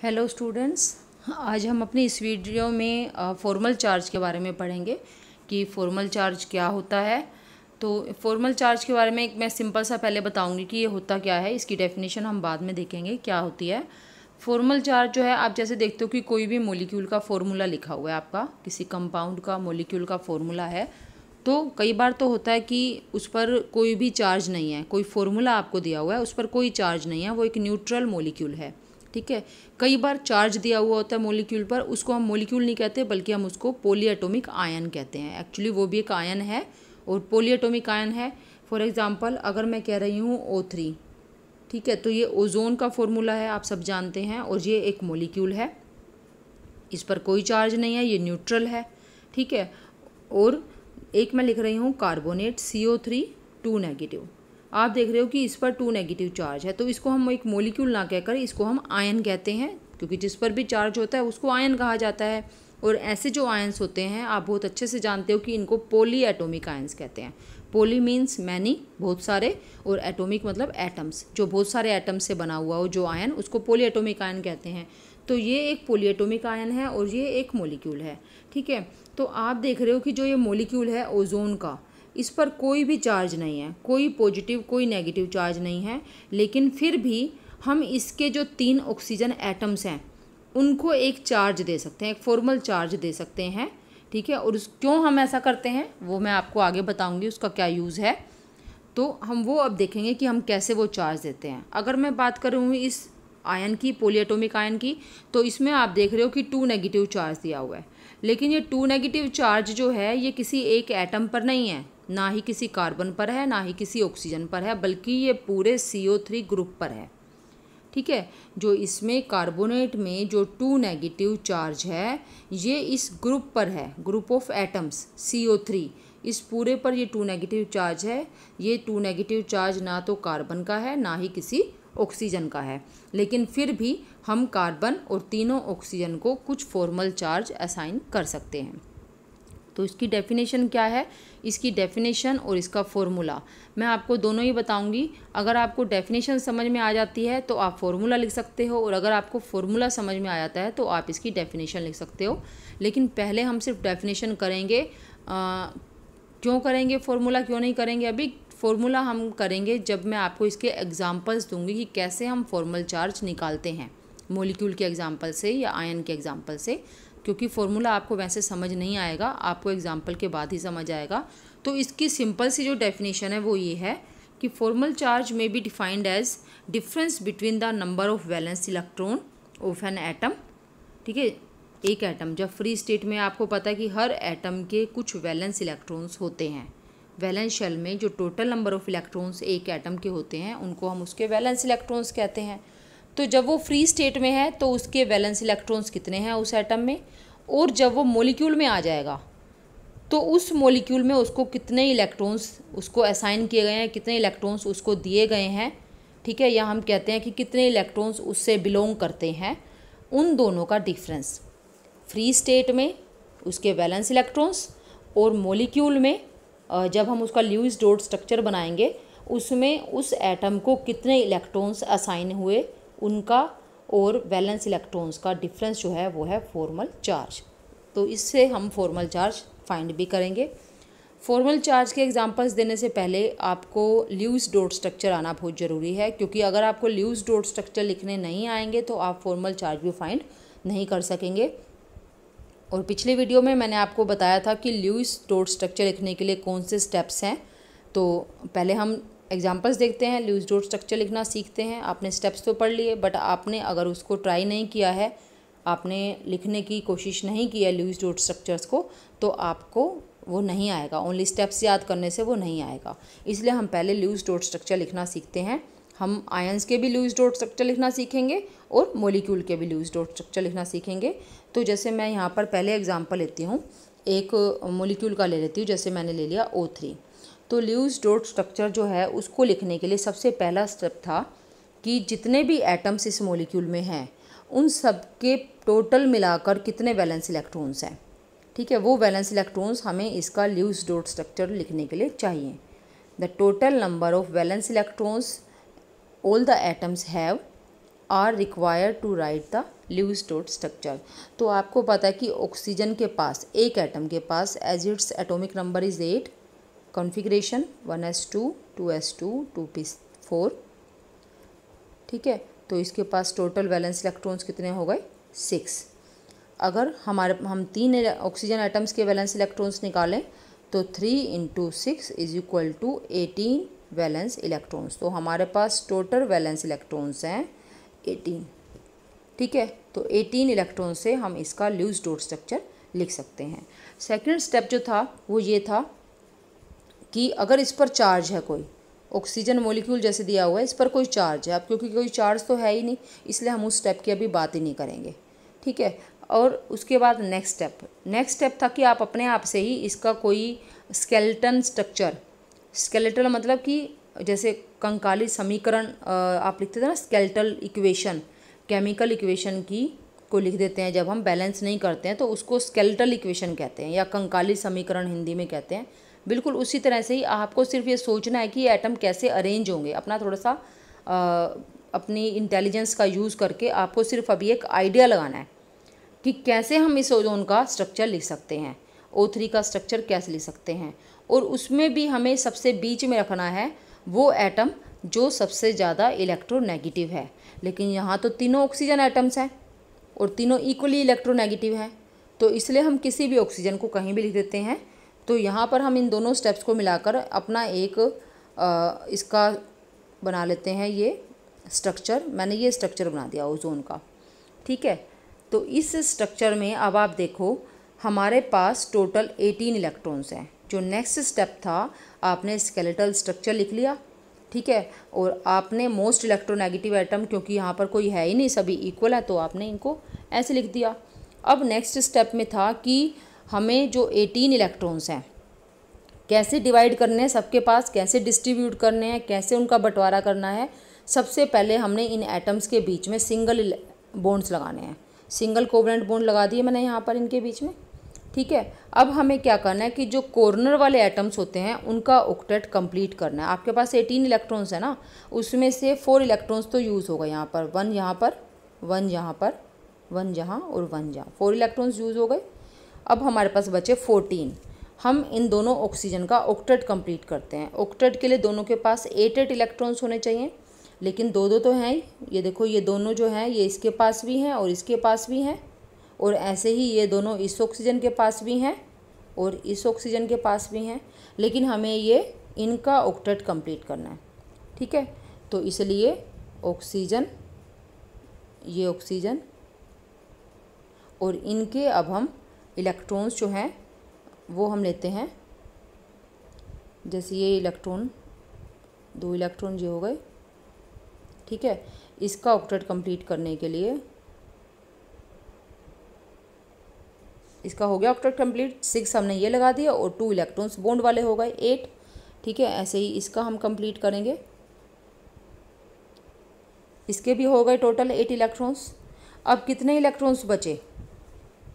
Hello students आज हम अपने इस वीडियो में फॉर्मल चार्ज के बारे में पढ़ेंगे कि फॉर्मल चार्ज क्या होता है। तो फॉर्मल चार्ज के बारे में मैं सिंपल सा पहले बताऊँगी कि ये होता क्या है। इसकी डेफिनेशन हम बाद में देखेंगे क्या होती है। फॉर्मल चार्ज जो है, आप जैसे देखते हो कि कोई भी मोलिक्यूल का फॉर्मूला लिखा हुआ है आपका, किसी कंपाउंड का मोलिक्यूल का फॉर्मूला है। तो कई बार तो होता है कि उस पर कोई भी चार्ज नहीं है, कोई फॉर्मूला आपको दिया हुआ है, उस पर कोई चार्ज नहीं है, वो एक न्यूट्रल मोलिक्यूल है। ठीक है? कई बार चार्ज दिया हुआ होता है मोलिक्यूल पर, उसको हम मोलिक्यूल नहीं कहते, बल्कि हम उसको पोलीएटोमिक आयन कहते हैं। एक्चुअली वो भी एक आयन है और पोलीएटोमिक आयन है। फॉर एग्ज़ाम्पल अगर मैं कह रही हूँ ओ थ्री ठीक है? तो ये ओजोन का फॉर्मूला है, आप सब जानते हैं, और ये एक मोलिक्यूल है। इस पर कोई चार्ज नहीं है, ये न्यूट्रल है, ठीक है? और एक मैं लिख रही हूँ carbonate C O three two negative आप देख रहे हो कि इस पर टू नेगेटिव चार्ज है। तो इसको हम एक मोलिक्यूल ना कहकर इसको हम आयन कहते हैं, क्योंकि जिस पर भी चार्ज होता है उसको आयन कहा जाता है। और ऐसे जो आयन्स होते हैं, आप बहुत अच्छे से जानते हो कि इनको पोली एटोमिक आयन्स कहते हैं। पोली मीन्स मैनी बहुत सारे, और एटोमिक मतलब एटम्स जो बहुत सारे एटम से बना हुआ हो, जो आयन उसको पोली एटोमिक आयन कहते हैं। तो ये एक पोली एटोमिक आयन है और ये एक मोलिक्यूल है, ठीक है? तो आप देख रहे हो कि जो ये मोलिक्यूल है ओजोन का इस पर कोई भी चार्ज नहीं है। कोई पॉजिटिव कोई नेगेटिव चार्ज नहीं है। लेकिन फिर भी हम इसके जो तीन ऑक्सीजन एटम्स हैं, उनको एक चार्ज दे सकते हैं, एक फॉर्मल चार्ज दे सकते हैं। ठीक है? और उस, क्यों हम ऐसा करते हैं? वो मैं आपको आगे बताऊँगी, उसका क्या यूज़ है। तो हम वो अब देखेंगे कि हम कैसे वो चार्ज देते हैं। अगर मैं बात करूँ इस आयन की पोलिएटोमिक आयन की तो इसमें आप देख रहे हो कि टू नेगेटिव चार्ज दिया हुआ है। लेकिन ये टू नेगेटिव चार्ज जो है, ये किसी एक एटम पर नहीं है। ना ही किसी कार्बन पर है, ना ही किसी ऑक्सीजन पर है, बल्कि ये पूरे सी ओ थ्री ग्रुप पर है। ठीक है? जो इसमें कार्बोनेट में जो टू नेगेटिव चार्ज है, ये इस ग्रुप पर है group of atoms C O three इस पूरे पर ये टू नेगेटिव चार्ज है। ये टू नेगेटिव चार्ज ना तो कार्बन का है, ना ही किसी ऑक्सीजन का है। लेकिन फिर भी हम कार्बन और तीनों ऑक्सीजन को कुछ फॉर्मल चार्ज असाइन कर सकते हैं। तो इसकी डेफिनेशन क्या है? इसकी डेफिनेशन और इसका फॉर्मूला मैं आपको दोनों ही बताऊँगी। अगर आपको डेफिनेशन समझ में आ जाती है तो आप फॉर्मूला लिख सकते हो और अगर आपको फॉर्मूला समझ में आ जाता है तो आप इसकी डेफिनेशन लिख सकते हो। लेकिन पहले हम सिर्फ़ डेफिनेशन करेंगे। आ, क्यों करेंगे फॉर्मूला क्यों नहीं करेंगे? अभी फॉर्मूला हम करेंगे जब मैं आपको इसके एग्जाम्पल्स दूँगी कि कैसे हम फॉर्मल चार्ज निकालते हैं। मोलिक्यूल के एग्ज़ाम्पल से या आयन के एग्ज़ाम्पल से। क्योंकि फॉर्मूला आपको वैसे समझ नहीं आएगा, आपको एग्ज़ाम्पल के बाद ही समझ आएगा। तो इसकी सिंपल सी जो डेफिनेशन है वो ये है कि फॉर्मल चार्ज में be defined as difference between the number of valence electron of an atom ठीक है, एक एटम जब फ्री स्टेट में आपको पता है कि हर एटम के कुछ वैलेंस इलेक्ट्रॉन्स होते हैं वैलेंस शेल में जो टोटल नंबर ऑफ़ इलेक्ट्रॉन्स एक एटम के होते हैं, उनको हम उसके वैलेंस इलेक्ट्रॉन्स कहते हैं। तो जब वो फ्री स्टेट में है तो उसके वैलेंस इलेक्ट्रॉन्स कितने हैं उस एटम में? और जब वो मोलिक्यूल में आ जाएगा तो उस मोलिक्यूल में उसको कितने इलेक्ट्रॉन्स उसको असाइन किए गए हैं, कितने इलेक्ट्रॉन्स उसको दिए गए हैं? ठीक है या हम कहते हैं कि कितने इलेक्ट्रॉन्स उससे बिलोंग करते हैं? उन दोनों का डिफरेंस फ्री स्टेट में उसके वैलेंस इलेक्ट्रॉन्स और मोलिक्यूल में जब हम उसका ल्यूइस डोट स्ट्रक्चर बनाएँगे, उसमें उस एटम को कितने इलेक्ट्रॉन्स असाइन हुए उनका और वैलेंस इलेक्ट्रॉन्स का डिफरेंस जो है वो है फॉर्मल चार्ज तो इससे हम फॉर्मल चार्ज फाइंड भी करेंगे. फॉर्मल चार्ज के एग्जांपल्स देने से पहले आपको ल्यूज डॉट स्ट्रक्चर आना बहुत ज़रूरी है, क्योंकि अगर आपको ल्यूज डॉट स्ट्रक्चर लिखने नहीं आएँगे तो आप फॉर्मल चार्ज भी फाइंड नहीं कर सकेंगे. और पिछले वीडियो में मैंने आपको बताया था कि ल्यूज डॉट स्ट्रक्चर लिखने के लिए कौन से स्टेप्स हैं तो पहले हम एग्जाम्पल्स देखते हैं लूज डोट स्ट्रक्चर लिखना सीखते हैं, आपने स्टेप्स तो पढ़ लिए बट आपने अगर उसको ट्राई नहीं किया है, आपने लिखने की कोशिश नहीं की है लूज डोट स्ट्रक्चर्स को तो आपको वो नहीं आएगा। ओनली स्टेप्स याद करने से वो नहीं आएगा। इसलिए हम पहले लूज डोट स्ट्रक्चर लिखना सीखते हैं। हम आयंस के भी लूज डोट स्ट्रक्चर लिखना सीखेंगे और मोलिक्यूल के भी लूज डोट स्ट्रक्चर लिखना सीखेंगे। तो जैसे मैं यहाँ पर पहले एग्ज़ाम्पल लेती हूँ। एक मोलिक्यूल का ले लेती हूँ, जैसे मैंने ले लिया ओ थ्री तो ल्यूज डोट स्ट्रक्चर जो है, उसको लिखने के लिए सबसे पहला स्टेप था कि जितने भी एटम्स इस मोलिक्यूल में हैं, उन सब के टोटल मिलाकर कितने वैलेंस इलेक्ट्रॉन्स हैं। ठीक है, वो वैलेंस इलेक्ट्रॉन्स हमें इसका ल्यूज डोट स्ट्रक्चर लिखने के लिए चाहिए। The total number of valence electrons all the atoms have are required to write the Lewis dot structure. तो आपको पता है कि ऑक्सीजन के पास, एक एटम के पास as its atomic number is eight configuration one s two two s two two p four ठीक है? तो इसके पास टोटल बैलेंस इलेक्ट्रॉन्स कितने हो गए? सिक्स अगर हमारे, हम तीन ऑक्सीजन एटम्स के बैलेंस इलेक्ट्रॉन्स निकालें तो three into six is equal to eighteen valence electrons तो हमारे पास टोटल वैलेंस इलेक्ट्रॉन्स हैं एटीन ठीक है? तो एटीन इलेक्ट्रॉन से हम इसका ल्यूज डोट स्ट्रक्चर लिख सकते हैं. सेकेंड स्टेप जो था, वो ये था कि अगर इस पर चार्ज है कोई ऑक्सीजन मोलिक्यूल जैसे दिया हुआ है, इस पर कोई चार्ज है, अब क्योंकि कोई चार्ज तो है ही नहीं, इसलिए हम उस स्टेप की अभी बात ही नहीं करेंगे, ठीक है? और उसके बाद नेक्स्ट स्टेप नेक्स्ट स्टेप था कि आप अपने आप से ही इसका कोई स्केलेटन स्ट्रक्चर स्केलेटल मतलब कि जैसे कंकाली समीकरण आप लिखते थे ना स्केलेटल इक्वेशन केमिकल इक्वेशन की, को लिख देते हैं, जब हम बैलेंस नहीं करते हैं तो उसको स्केलेटल इक्वेशन कहते हैं, या कंकाली समीकरण हिंदी में कहते हैं बिल्कुल उसी तरह से ही आपको सिर्फ़ ये सोचना है कि ये एटम कैसे अरेंज होंगे। अपना थोड़ा सा आ, अपनी इंटेलिजेंस का यूज़ करके आपको सिर्फ़ अभी एक आइडिया लगाना है कि कैसे हम इस ओजोन का स्ट्रक्चर लिख सकते हैं ओ थ्री का स्ट्रक्चर कैसे लिख सकते हैं। और उसमें भी हमें सबसे बीच में रखना है वो एटम जो सबसे ज़्यादा इलेक्ट्रोनेगेटिव है। लेकिन यहाँ तो तीनों ऑक्सीजन एटम्स हैं और तीनों इक्वली इलेक्ट्रोनेगेटिव हैं। तो इसलिए हम किसी भी ऑक्सीजन को कहीं भी लिख देते हैं। तो यहाँ पर हम इन दोनों स्टेप्स को मिलाकर अपना एक आ, इसका बना लेते हैं ये स्ट्रक्चर मैंने ये स्ट्रक्चर बना दिया ओजोन का। ठीक है? तो इस स्ट्रक्चर में अब आप देखो हमारे पास टोटल 18 इलेक्ट्रॉन्स हैं। जो नेक्स्ट स्टेप था आपने स्केलेटल स्ट्रक्चर लिख लिया। ठीक है? और आपने मोस्ट इलेक्ट्रोनेगेटिव आइटम क्योंकि यहाँ पर कोई है ही नहीं सभी इक्वल है तो आपने इनको ऐसे लिख दिया। अब नेक्स्ट स्टेप में था कि हमें जो 18 इलेक्ट्रॉन्स हैं, कैसे डिवाइड करने हैं सबके पास, कैसे डिस्ट्रीब्यूट करने हैं, कैसे उनका बंटवारा करना है, सबसे पहले हमने इन एटम्स के बीच में सिंगल बॉन्ड्स लगाने हैं। सिंगल कोवलेंट बॉन्ड लगा दिए मैंने यहाँ पर इनके बीच में, ठीक है? अब हमें क्या करना है कि जो कॉर्नर वाले एटम्स होते हैं, उनका ऑक्टेट कंप्लीट करना है। आपके पास एटीन इलेक्ट्रॉन्स है ना, उसमें से फोर इलेक्ट्रॉन्स तो यूज़ होगा यहाँ पर। वन यहाँ पर, वन यहाँ पर, वन जहाँ और वन जहाँ। फोर इलेक्ट्रॉन्स यूज़ हो गए अब हमारे पास बचे फोर्टीन हम इन दोनों ऑक्सीजन का ऑक्टेट कंप्लीट करते हैं। ऑक्टेट के लिए दोनों के पास एट एट इलेक्ट्रॉन्स होने चाहिए। लेकिन दो दो तो हैं ही। ये देखो, ये दोनों जो हैं, ये इसके पास भी हैं और इसके पास भी हैं। और ऐसे ही ये दोनों इस ऑक्सीजन के पास भी हैं और इस ऑक्सीजन के पास भी हैं। लेकिन हमें ये इनका ऑक्टेट कंप्लीट करना है। ठीक है? तो इसलिए ऑक्सीजन ये ऑक्सीजन और इनके अब हम इलेक्ट्रॉन्स जो हैं, वो हम लेते हैं। जैसे ये इलेक्ट्रॉन, दो इलेक्ट्रॉन जो हो गए। ठीक है, इसका ऑक्टेट कंप्लीट करने के लिए, इसका हो गया ऑक्टेट कंप्लीट। सिक्स हमने ये लगा दिया और टू इलेक्ट्रॉन्स बॉन्ड वाले हो गए, एट। ठीक है, ऐसे ही इसका हम कंप्लीट करेंगे। इसके भी हो गए टोटल एट इलेक्ट्रॉन्स। अब कितने इलेक्ट्रॉन्स बचे?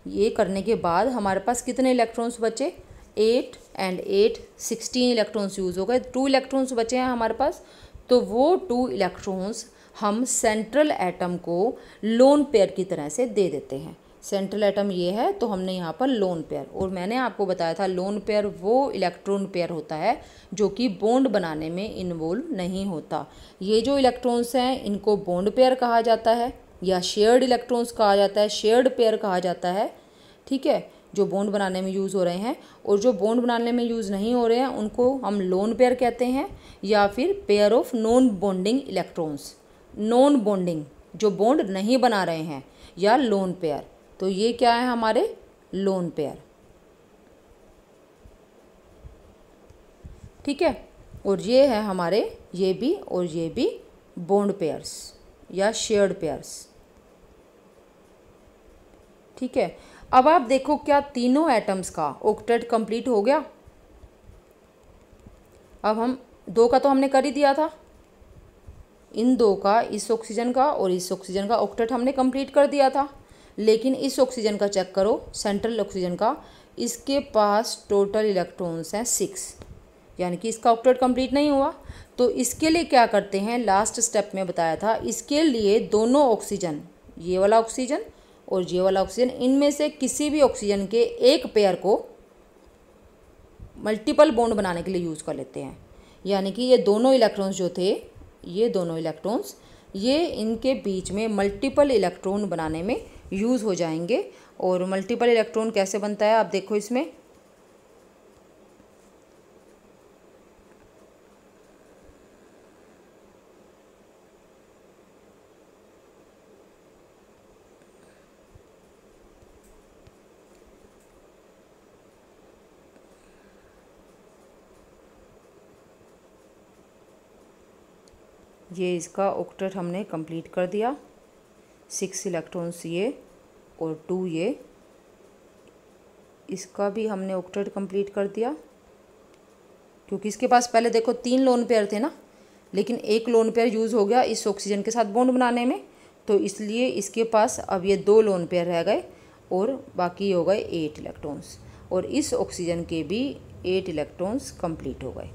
ये करने के बाद हमारे पास कितने इलेक्ट्रॉन्स बचे? Eight and eight sixteen electrons use हो गए। टू इलेक्ट्रॉन्स बचे हैं हमारे पास। तो वो टू इलेक्ट्रॉन्स हम सेंट्रल एटम को लोन पेयर की तरह से दे देते हैं। सेंट्रल एटम ये है तो हमने यहाँ पर लोन पेयर और मैंने आपको बताया था लोन पेयर वो इलेक्ट्रॉन पेयर होता है, जो कि बॉन्ड बनाने में इन्वॉल्व नहीं होता। ये जो इलेक्ट्रॉन्स हैं, इनको बॉन्ड पेयर कहा जाता है, या शेयर्ड इलेक्ट्रॉन्स कहा जाता है। शेयर्ड पेयर कहा जाता है ठीक है, जो बॉन्ड बनाने में यूज़ हो रहे हैं और जो बॉन्ड बनाने में यूज़ नहीं हो रहे हैं, उनको हम लोन पेयर कहते हैं या फिर pair of non bonding electrons non bonding जो बॉन्ड नहीं बना रहे हैं, या लोन पेयर तो ये क्या है हमारे लोन पेयर ठीक है? और ये है हमारे, ये भी और ये भी बॉन्ड पेयर्स या शेयर्ड पेयर्स ठीक है? अब आप देखो क्या तीनों एटम्स का ऑक्टेट कंप्लीट हो गया। अब हम दो का तो हमने कर ही दिया था। इन दो का, इस ऑक्सीजन का और इस ऑक्सीजन का ऑक्टेट हमने कंप्लीट कर दिया था। लेकिन इस ऑक्सीजन का चेक करो सेंट्रल ऑक्सीजन का, इसके पास टोटल इलेक्ट्रॉन्स हैं सिक्स यानी कि इसका ऑक्टेट कंप्लीट नहीं हुआ। तो इसके लिए क्या करते हैं लास्ट स्टेप में बताया था, इसके लिए दोनों ऑक्सीजन ये वाला ऑक्सीजन और ये वाला ऑक्सीजन इनमें से किसी भी ऑक्सीजन के एक पेयर को मल्टीपल बॉन्ड बनाने के लिए यूज़ कर लेते हैं। यानी कि ये दोनों इलेक्ट्रॉन्स जो थे, ये दोनों इलेक्ट्रॉन्स ये इनके बीच में मल्टीपल इलेक्ट्रॉन बनाने में यूज़ हो जाएँगे। और मल्टीपल इलेक्ट्रॉन कैसे बनता है, आप देखो इसमें। ये इसका ऑक्टेट हमने कंप्लीट कर दिया। सिक्स इलेक्ट्रॉन्स ये और टू ये। इसका भी हमने ऑक्टेट कंप्लीट कर दिया। क्योंकि इसके पास पहले देखो तीन लोन पेयर थे ना, लेकिन एक लोन पेयर यूज़ हो गया इस ऑक्सीजन के साथ बॉन्ड बनाने में। तो इसलिए इसके पास अब ये दो लोन पेयर रह गए और बाकी हो गए एट इलेक्ट्रॉन्स और इस ऑक्सीजन के भी एट इलेक्ट्रॉन्स कंप्लीट हो गए।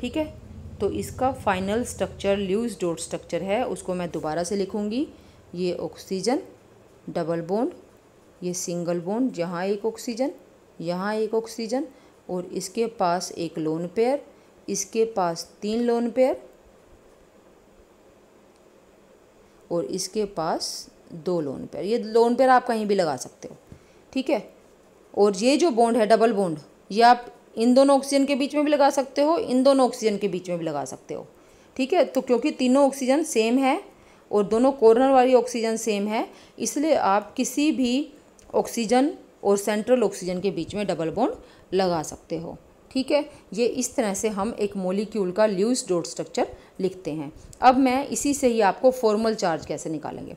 ठीक है? तो इसका final structure Lewis dot structure है, उसको मैं दोबारा से लिखूँगी। ये ऑक्सीजन डबल बॉन्ड ये सिंगल बॉन्ड यहाँ एक ऑक्सीजन यहाँ एक ऑक्सीजन और इसके पास एक लोन पेयर इसके पास तीन लोन पेयर और इसके पास दो लोन पेयर ये लोन पेयर आप कहीं भी लगा सकते हो, ठीक है? और ये जो बॉन्ड है डबल बॉन्ड ये आप इन दोनों ऑक्सीजन के बीच में भी लगा सकते हो, इन दोनों ऑक्सीजन के बीच में भी लगा सकते हो। ठीक है? तो क्योंकि तीनों ऑक्सीजन सेम है और दोनों कॉर्नर वाली ऑक्सीजन सेम है, इसलिए आप किसी भी ऑक्सीजन और सेंट्रल ऑक्सीजन के बीच में डबल बॉन्ड लगा सकते हो। ठीक है? ये इस तरह से हम एक मोलिक्यूल का ल्यूज डॉट स्ट्रक्चर लिखते हैं। अब मैं इसी से ही आपको फॉर्मल चार्ज कैसे निकालेंगे?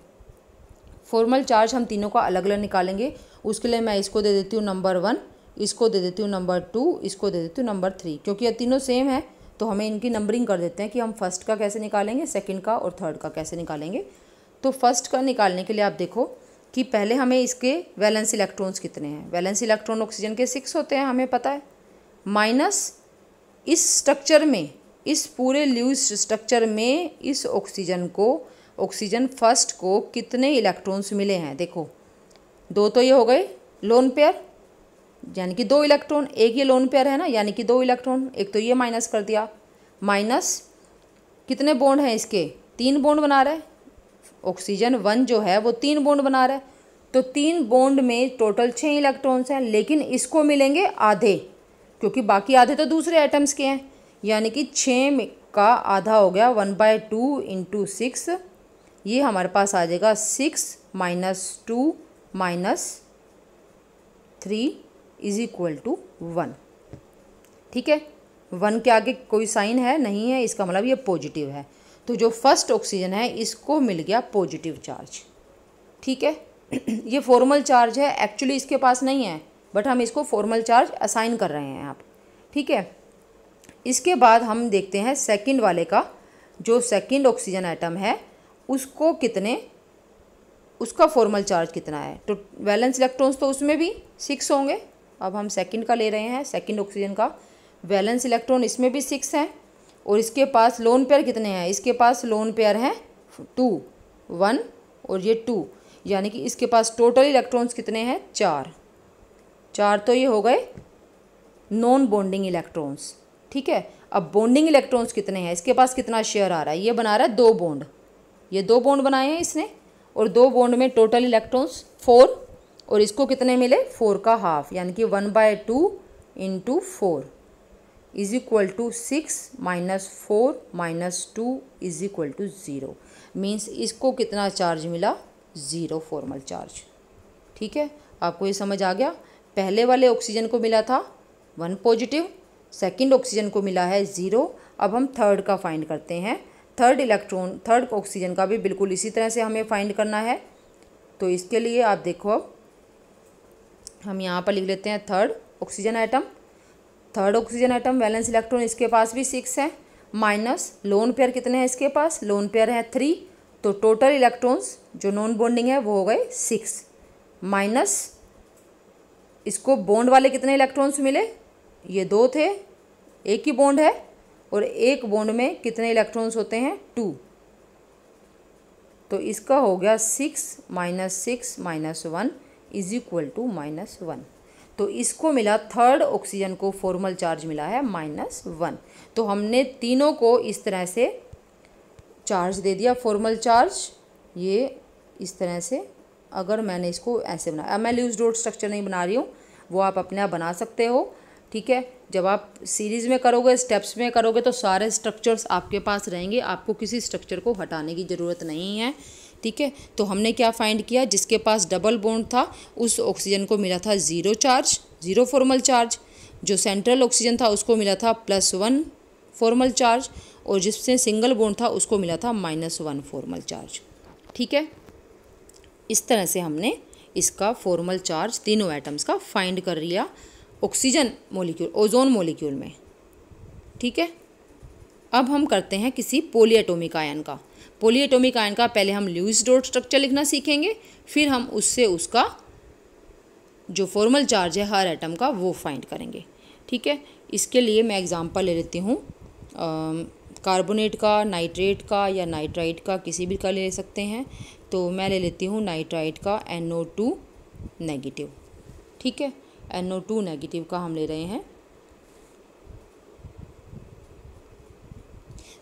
फॉर्मल चार्ज हम तीनों का अलग अलग निकालेंगे। उसके लिए मैं इसको दे देती हूँ नंबर वन इसको दे देती हूँ नंबर टू इसको दे देती हूँ नंबर थ्री क्योंकि ये तीनों सेम है तो हमें इनकी नंबरिंग कर देते हैं कि हम फ़र्स्ट का कैसे निकालेंगे सेकंड का और थर्ड का कैसे निकालेंगे। तो फ़र्स्ट का निकालने के लिए आप देखो कि पहले हमें इसके वैलेंस इलेक्ट्रॉन्स कितने हैं। वैलेंस इलेक्ट्रॉन ऑक्सीजन के सिक्स होते हैं, हमें पता है। माइनस इस स्ट्रक्चर में, इस पूरे ल्यूज स्ट्रक्चर में इस ऑक्सीजन को ऑक्सीजन फ़र्स्ट को कितने इलेक्ट्रॉन्स मिले हैं, देखो। दो तो ये हो गए लोन पेयर यानी कि दो इलेक्ट्रॉन एक ये लोन पेयर है ना, यानी कि दो इलेक्ट्रॉन, एक तो ये माइनस कर दिया। माइनस कितने बॉन्ड हैं इसके? तीन बॉन्ड बना रहे ऑक्सीजन वन जो है, वो तीन बॉन्ड बना रहा तो तीन बॉन्ड में टोटल छः इलेक्ट्रॉन्स हैं, लेकिन इसको मिलेंगे आधे, क्योंकि बाकी आधे तो दूसरे आइटम्स के हैं। यानी कि छः का आधा हो गया one by two into six ये हमारे पास आ जाएगा six minus two minus three is equal to one ठीक है? वन के आगे कोई साइन है? नहीं है। इसका मतलब ये पॉजिटिव है। तो जो फ़र्स्ट ऑक्सीजन है, इसको मिल गया पॉजिटिव चार्ज ठीक है? ये फॉर्मल चार्ज है। एक्चुअली इसके पास नहीं है बट हम इसको फॉर्मल चार्ज असाइन कर रहे हैं आप। ठीक है? इसके बाद हम देखते हैं सेकंड वाले का, जो सेकंड ऑक्सीजन आइटम है, उसको कितने, उसका फॉर्मल चार्ज कितना है? तो वैलेंस इलेक्ट्रॉन्स तो उसमें भी सिक्स होंगे। अब हम सेकंड का ले रहे हैं सेकंड ऑक्सीजन का। वैलेंस इलेक्ट्रॉन इसमें भी सिक्स हैं और इसके पास लोन पेयर कितने हैं? इसके पास लोन पेयर हैं टू वन और ये टू यानी कि इसके पास टोटल इलेक्ट्रॉन्स कितने हैं? चार। चार तो ये हो गए नॉन बॉन्डिंग इलेक्ट्रॉन्स ठीक है? अब बॉन्डिंग इलेक्ट्रॉन्स कितने हैं? इसके पास कितना शेयर आ रहा है? ये बना रहा है दो बॉन्ड ये दो बॉन्ड बनाए हैं इसने और दो बॉन्ड में टोटल इलेक्ट्रॉन्स फोर और इसको कितने मिले? फोर का हाफ़, यानी कि one by two into four is equal to six minus four minus two is equal to zero. Means इसको कितना चार्ज मिला? Zero formal charge. ठीक है? आपको ये समझ आ गया? पहले वाले ऑक्सीजन को मिला था, वन पॉजिटिव, सेकंड ऑक्सीजन को मिला है ज़ीरो। अब हम थर्ड का फाइंड करते हैं। थर्ड इलेक्ट्रॉन, थर्ड ऑक्सीजन का भी बिल्कुल इसी तरह से हमें फाइंड करना है। तो इसके लिए आप देखो अब हम यहाँ पर लिख लेते हैं third oxygen atom third oxygen atom valence electron इसके पास भी सिक्स है. माइनस लोन पेयर कितने हैं इसके पास? लोन पेयर है थ्री तो टोटल इलेक्ट्रॉन्स जो नॉन बॉन्डिंग है, वो हो गए सिक्स माइनस इसको बॉन्ड वाले कितने इलेक्ट्रॉन्स मिले? ये दो थे. एक ही बॉन्ड है और एक बॉन्ड में कितने इलेक्ट्रॉन्स होते हैं? टू तो इसका हो गया six minus six minus one is equal to minus one तो इसको मिला थर्ड ऑक्सीजन को फॉर्मल चार्ज मिला है माइनस वन तो हमने तीनों को इस तरह से चार्ज दे दिया फॉर्मल चार्ज ये इस तरह से अगर मैंने इसको ऐसे बनाया मैं लूज डोट स्ट्रक्चर नहीं बना रही हूँ, वो आप अपने आप बना सकते हो, ठीक है? जब आप सीरीज़ में करोगे स्टेप्स में करोगे तो सारे स्ट्रक्चर्स आपके पास रहेंगे, आपको किसी स्ट्रक्चर को हटाने की ज़रूरत नहीं है। ठीक है? तो हमने क्या फाइंड किया? जिसके पास डबल बॉन्ड था, उस ऑक्सीजन को मिला था zero charge zero formal charge जो सेंट्रल ऑक्सीजन था, उसको मिला था प्लस वन फॉर्मल चार्ज और जिससे सिंगल बॉन्ड था, उसको मिला था माइनस वन फॉर्मल चार्ज ठीक है? इस तरह से हमने इसका फॉर्मल चार्ज तीनों एटम्स का फाइंड कर लिया ऑक्सीजन मोलिक्यूल ओजोन मोलिक्यूल में. ठीक है? अब हम करते हैं किसी पोलीएटोमिक आयन का. पोलीएटोमिक आयन का पहले हम ल्यूइस डॉट स्ट्रक्चर लिखना सीखेंगे, फिर हम उससे उसका जो फॉर्मल चार्ज है हर एटम का वो फाइंड करेंगे। ठीक है? इसके लिए मैं एग्ज़ाम्पल ले लेती हूँ। कार्बोनेट का नाइट्रेट का या नाइट्राइट का किसी भी का ले सकते हैं। तो मैं ले लेती हूँ नाइट्राइट का NO2 टू नेगेटिव ठीक है? NO2 टू नेगेटिव का हम ले रहे हैं।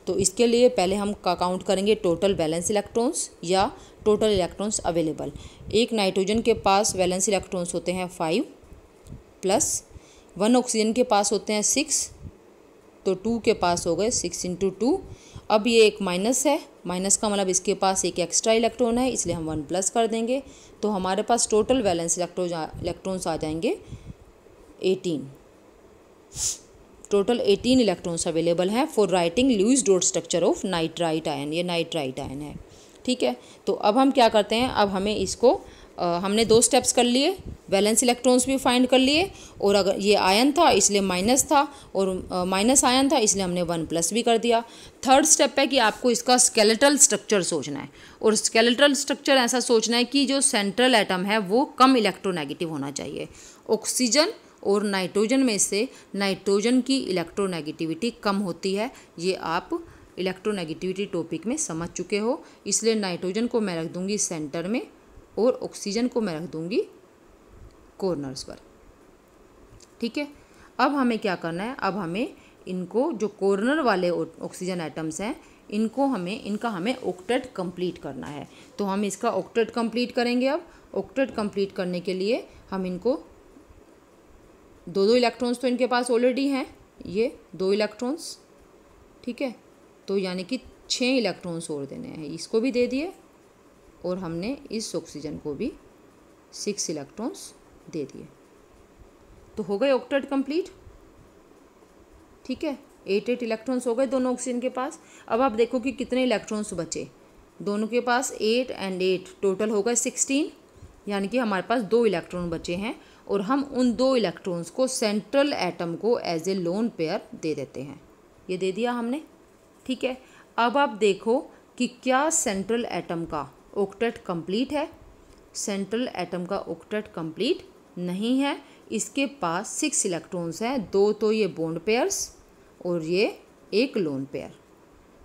तो इसके लिए पहले हम काउंट करेंगे टोटल बैलेंस इलेक्ट्रॉन्स या टोटल इलेक्ट्रॉन्स अवेलेबल एक नाइट्रोजन के पास बैलेंस इलेक्ट्रॉन्स होते हैं फाइव प्लस वन ऑक्सीजन के पास होते हैं सिक्स तो टू के पास हो गए सिक्स इंटू टू अब ये एक माइनस है। माइनस का मतलब इसके पास एक एक्स्ट्रा इलेक्ट्रॉन है, इसलिए हम वन प्लस कर देंगे। तो हमारे पास टोटल बैलेंस इलेक्ट्रो इलेक्ट्रॉन्स आ जाएँगे eighteen total eighteen electrons available हैं for writing Lewis dot structure of nitrite ion ये नाइट्राइट आयन है। ठीक है? तो अब हम क्या करते हैं? अब हमें इसको आ, हमने दो स्टेप्स कर लिए बैलेंस इलेक्ट्रॉन्स भी फाइंड कर लिए और अगर ये आयन था इसलिए माइनस था और माइनस आयन था इसलिए हमने वन प्लस भी कर दिया। थर्ड स्टेप है कि आपको इसका स्केलेटल स्ट्रक्चर सोचना है। और स्केलेटल स्ट्रक्चर ऐसा सोचना है कि जो सेंट्रल एटम है वो कम इलेक्ट्रोनेगेटिव होना चाहिए। ऑक्सीजन और नाइट्रोजन में से नाइट्रोजन की इलेक्ट्रोनेगेटिविटी कम होती है। ये आप इलेक्ट्रोनेगेटिविटी टॉपिक में समझ चुके हो। इसलिए नाइट्रोजन को मैं रख दूँगी सेंटर में और ऑक्सीजन को मैं रख दूँगी कॉर्नर्स पर। ठीक है? अब हमें क्या करना है? अब हमें इनको जो कॉर्नर वाले ऑक्सीजन आइटम्स हैं, इनको हमें, इनका हमें ऑक्टेट कंप्लीट करना है। तो हम इसका ऑक्टेट कंप्लीट करेंगे अब। ऑक्टेट कंप्लीट करने के लिए हम इनको दो दो इलेक्ट्रॉन्स तो इनके पास ऑलरेडी हैं, ये दो इलेक्ट्रॉन्स ठीक है? तो यानी कि छः इलेक्ट्रॉन्स और देने हैं, इसको भी दे दिए और हमने इस ऑक्सीजन को भी सिक्स इलेक्ट्रॉन्स दे दिए। तो हो गए ऑक्टेट कंप्लीट ठीक है? एट एट इलेक्ट्रॉन्स हो गए दोनों ऑक्सीजन के पास। अब आप देखो कि कितने इलेक्ट्रॉन्स बचे। दोनों के पास एट एंड एट टोटल हो गए सिक्सटीन यानी कि हमारे पास दो इलेक्ट्रॉन बचे हैं। और हम उन दो इलेक्ट्रॉन्स को सेंट्रल एटम को एज ए लोन पेयर दे देते हैं। ये दे दिया हमने, ठीक है? अब आप देखो कि क्या सेंट्रल एटम का ऑक्टेट कंप्लीट है। सेंट्रल एटम का ऑक्टेट कंप्लीट नहीं है। इसके पास सिक्स इलेक्ट्रॉन्स हैं, दो तो ये बॉन्ड पेयर्स और ये एक लोन पेयर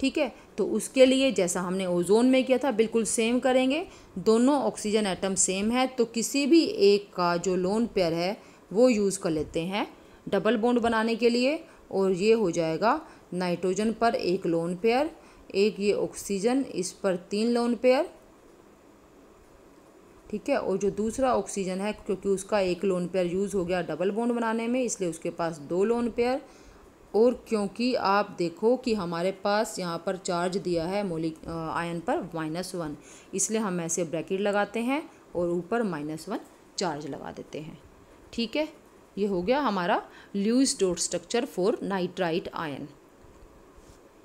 ठीक है? तो उसके लिए जैसा हमने ओजोन में किया था, बिल्कुल सेम करेंगे। दोनों ऑक्सीजन एटम सेम है तो किसी भी एक का जो लोन पेयर है, वो यूज़ कर लेते हैं डबल बॉन्ड बनाने के लिए। और ये हो जाएगा नाइट्रोजन पर एक लोन पेयर एक ये ऑक्सीजन इस पर तीन लोन पेयर ठीक है? और जो दूसरा ऑक्सीजन है, क्योंकि उसका एक लोन पेयर यूज़ हो गया डबल बॉन्ड बनाने में, इसलिए उसके पास दो लोन पेयर और क्योंकि आप देखो कि हमारे पास यहाँ पर चार्ज दिया है मोलिक आयन पर माइनस वन इसलिए हम ऐसे ब्रैकेट लगाते हैं और ऊपर माइनस वन चार्ज लगा देते हैं। ठीक है? ये हो गया हमारा Lewis dot structure for nitrite ion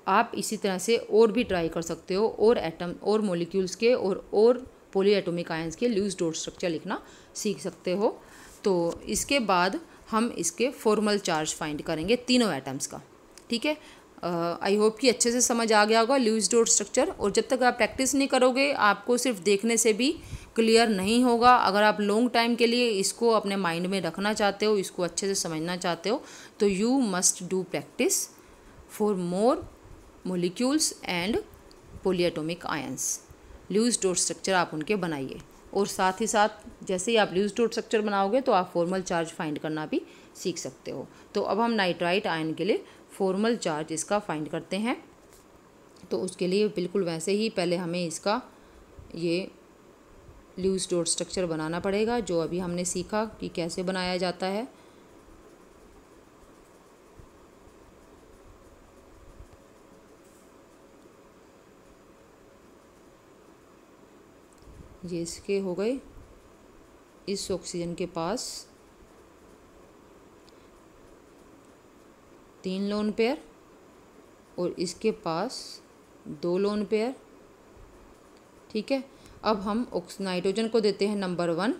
आप इसी तरह से और भी ट्राई कर सकते हो और एटम और मोलिक्यूल्स के और और पोली एटोमिक के ल्यूज डोट स्ट्रक्चर लिखना सीख सकते हो। तो इसके बाद हम इसके फॉर्मल चार्ज फाइंड करेंगे तीनों एटम्स का, ठीक है? आई होप कि अच्छे से समझ आ गया होगा लूज डोर स्ट्रक्चर और जब तक आप प्रैक्टिस नहीं करोगे, आपको सिर्फ़ देखने से भी क्लियर नहीं होगा। अगर आप लॉन्ग टाइम के लिए इसको अपने माइंड में रखना चाहते हो, इसको अच्छे से समझना चाहते हो तो you must do practice for more molecules and polyatomic ions Lewis dot structure आप उनके बनाइए। और साथ ही साथ, जैसे ही आप लूज डोट स्ट्रक्चर बनाओगे तो आप फॉर्मल चार्ज फाइंड करना भी सीख सकते हो। तो अब हम नाइट्राइट आयन के लिए फॉर्मल चार्ज इसका फाइंड करते हैं। तो उसके लिए बिल्कुल वैसे ही पहले हमें इसका ये लूज डोट स्ट्रक्चर बनाना पड़ेगा, जो अभी हमने सीखा कि कैसे बनाया जाता है। ये इसके हो गए। इस ऑक्सीजन के पास तीन लोन पेयर और इसके पास दो लोन पेयर ठीक है? अब हम नाइट्रोजन को देते हैं नंबर वन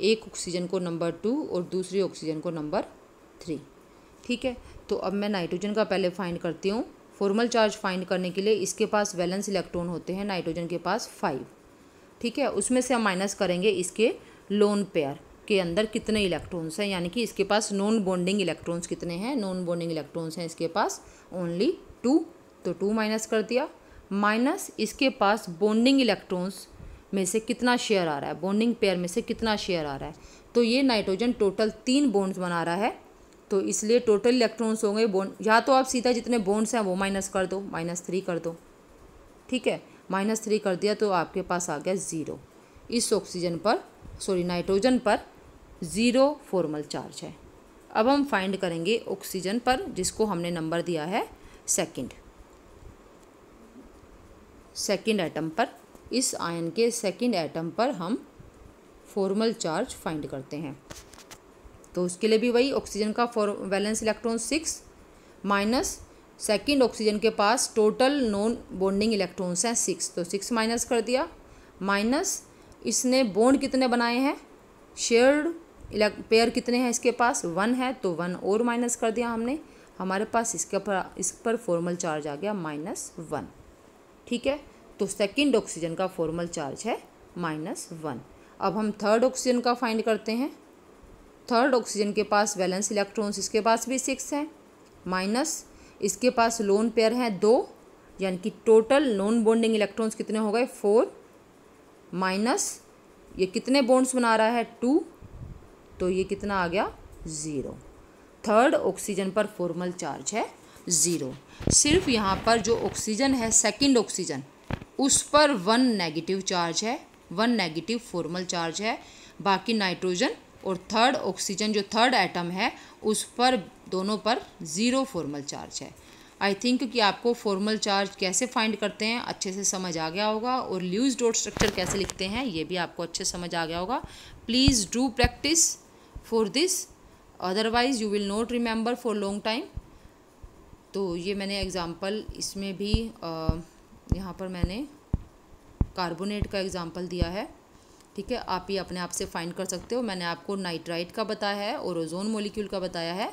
एक ऑक्सीजन को नंबर टू और दूसरी ऑक्सीजन को नंबर थ्री ठीक है? तो अब मैं नाइट्रोजन का पहले फाइंड करती हूँ। फॉर्मल चार्ज फाइंड करने के लिए इसके पास वैलेंस इलेक्ट्रॉन होते हैं नाइट्रोजन के पास फाइव ठीक है, उसमें से हम माइनस करेंगे इसके लोन पेयर के अंदर कितने इलेक्ट्रॉन्स हैं, यानी कि इसके पास नॉन बॉन्डिंग इलेक्ट्रॉन्स कितने हैं नॉन बॉन्डिंग इलेक्ट्रॉन्स हैं इसके पास ओनली टू तो टू माइनस कर दिया। माइनस इसके पास बॉन्डिंग इलेक्ट्रॉन्स में से कितना शेयर आ रहा है बॉन्डिंग पेयर में से कितना शेयर आ रहा है। तो ये नाइट्रोजन टोटल तीन बॉन्ड्स बना रहा है तो इसलिए टोटल इलेक्ट्रॉन्स होंगे बॉन्ड या तो आप सीधा जितने बॉन्ड्स हैं वो माइनस कर दो माइनस थ्री कर दो। ठीक है? माइनस थ्री कर दिया तो आपके पास आ गया ज़ीरो। इस ऑक्सीजन पर, सॉरी, नाइट्रोजन पर ज़ीरो फॉर्मल चार्ज है। अब हम फाइंड करेंगे ऑक्सीजन पर, जिसको हमने नंबर दिया है सेकंड। सेकंड एटम पर, इस आयन के सेकंड एटम पर हम फॉर्मल चार्ज फाइंड करते हैं। तो उसके लिए भी वही ऑक्सीजन का for, valence electron six minus second oxygen के पास टोटल नॉन बॉन्डिंग इलेक्ट्रॉन्स हैं सिक्स। तो सिक्स माइनस कर दिया। माइनस, इसने बॉन्ड कितने बनाए हैं? शेयर्ड पेयर कितने हैं इसके पास? वन है तो वन और माइनस कर दिया हमने। हमारे पास इसके पर, इस पर फॉर्मल चार्ज आ गया माइनस वन। ठीक है? तो सेकेंड ऑक्सीजन का फॉर्मल चार्ज है माइनस वन। अब हम थर्ड ऑक्सीजन का फाइंड करते हैं। थर्ड ऑक्सीजन के पास वैलेंस इलेक्ट्रॉन्स इसके पास भी सिक्स हैं। माइनस इसके पास लोन पेयर हैं दो, यानी कि टोटल नॉन बॉन्डिंग इलेक्ट्रॉन्स कितने हो गए? फोर माइनस ये कितने बॉन्ड्स बना रहा है? टू तो ये कितना आ गया? ज़ीरो थर्ड ऑक्सीजन पर फॉर्मल चार्ज है? ज़ीरो सिर्फ़ यहाँ पर जो ऑक्सीजन है सेकंड ऑक्सीजन उस पर वन नेगेटिव चार्ज है वन नेगेटिव फॉर्मल चार्ज है, बाकी नाइट्रोजन और थर्ड ऑक्सीजन जो थर्ड एटम है, उस पर, दोनों पर ज़ीरो फॉर्मल चार्ज है। आई थिंक कि आपको फॉर्मल चार्ज कैसे फाइंड करते हैं, अच्छे से समझ आ गया होगा, और ल्यूज डॉट स्ट्रक्चर कैसे लिखते हैं, ये भी आपको अच्छे समझ आ गया होगा। Please do practice for this otherwise you will not remember for long time तो ये मैंने एग्ज़ाम्पल इसमें भी यहाँ पर मैंने कार्बोनेट का एग्ज़ाम्पल दिया है। ठीक है, आप ये अपने आप से फाइंड कर सकते हो। मैंने आपको नाइट्राइट का बताया है और ओजोन मोलिक्यूल का बताया है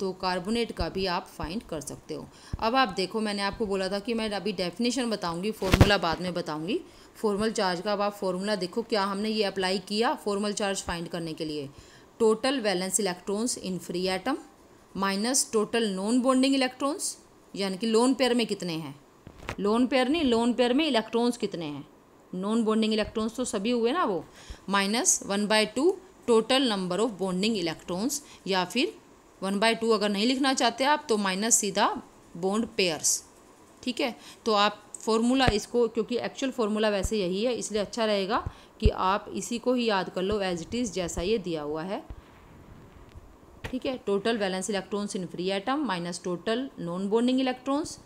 तो कार्बोनेट का भी आप फाइंड कर सकते हो। अब आप देखो, मैंने आपको बोला था कि मैं अभी डेफिनेशन बताऊँगी फॉर्मूला बाद में बताऊँगी। फॉर्मल चार्ज का अब आप फॉर्मूला देखो क्या हमने ये अप्लाई किया फॉर्मल चार्ज फाइंड करने के लिए। Total valence electrons in free atom minus total non bonding electrons यानी कि लोन पेयर में कितने हैं? लोन पेयर नहीं लोन पेयर में इलेक्ट्रॉन्स कितने हैं? नॉन बॉन्डिंग इलेक्ट्रॉन्स तो सभी हुए ना वो? Minus one by two total number of bonding electrons या फिर वन बाय टू अगर नहीं लिखना चाहते आप तो माइनस सीधा बॉन्ड पेयर्स। ठीक है? तो आप फॉर्मूला इसको, क्योंकि एक्चुअल फार्मूला वैसे यही है, इसलिए अच्छा रहेगा कि आप इसी को ही याद कर लो एज इट इज़ जैसा ये दिया हुआ है। ठीक है? Total balance electrons in free atom minus total non bonding electrons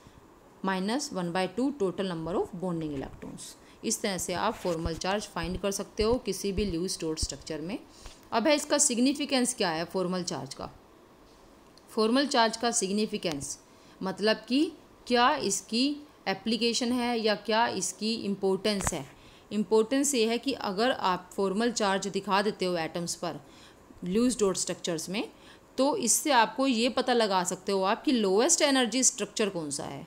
minus one by two total number of bonding electrons इस तरह से आप फॉर्मल चार्ज फाइंड कर सकते हो किसी भी ल्यूज स्टोर स्ट्रक्चर में। अब है इसका सिग्निफिकेंस क्या है फॉर्मल चार्ज का? फॉर्मल चार्ज का सिग्निफिकेंस मतलब कि क्या इसकी एप्लीकेशन है या क्या इसकी इम्पोर्टेंस है? इम्पोर्टेंस ये है कि अगर आप फॉर्मल चार्ज दिखा देते हो एटम्स पर लूज डॉट स्ट्रक्चर्स में तो इससे आपको ये पता लगा सकते हो आप कि लोएस्ट एनर्जी स्ट्रक्चर कौन सा है।